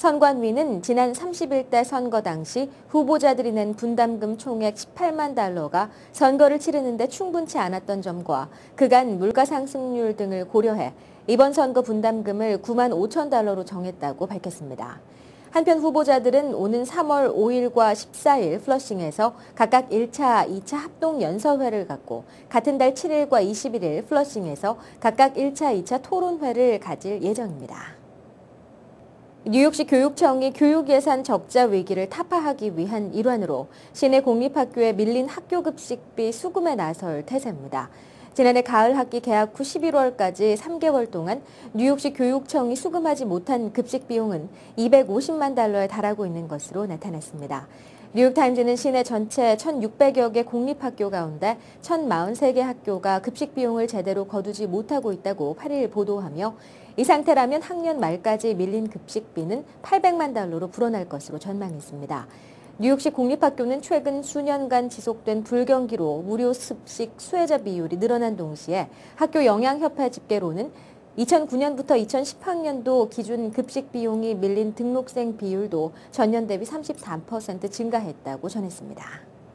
선관위는 지난 30일 대 선거 당시 후보자들이 낸 분담금 총액 18만 달러가 선거를 치르는 데 충분치 않았던 점과 그간 물가 상승률 등을 고려해 이번 선거 분담금을 9만 5천 달러로 정했다고 밝혔습니다. 한편 후보자들은 오는 3월 5일과 14일 플러싱에서 각각 1차, 2차 합동 연설회를 갖고 같은 달 7일과 21일 플러싱에서 각각 1차, 2차 토론회를 가질 예정입니다. 뉴욕시 교육청이 교육 예산 적자 위기를 타파하기 위한 일환으로 시내 공립학교에 밀린 학교급식비 수금에 나설 태세입니다. 지난해 가을 학기 개학 후 11월까지 3개월 동안 뉴욕시 교육청이 수금하지 못한 급식 비용은 250만 달러에 달하고 있는 것으로 나타났습니다. 뉴욕타임즈는 시내 전체 1,600여 개 공립학교 가운데 1,043개 학교가 급식 비용을 제대로 거두지 못하고 있다고 8일 보도하며 이 상태라면 학년 말까지 밀린 급식비는 800만 달러로 불어날 것으로 전망했습니다. 뉴욕시 공립학교는 최근 수년간 지속된 불경기로 무료 습식 수혜자 비율이 늘어난 동시에 학교 영양협회 집계로는 2009년부터 2010학년도 기준 급식 비용이 밀린 등록생 비율도 전년 대비 33% 증가했다고 전했습니다.